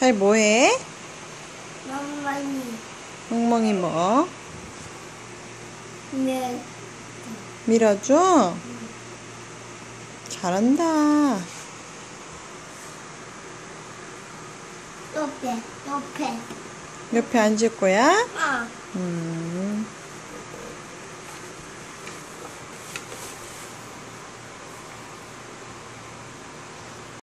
잘 뭐해? 멍멍이 멍멍이 뭐? 네 밀어줘? 잘한다. 옆에 옆에 옆에 앉을 거야? 어 음.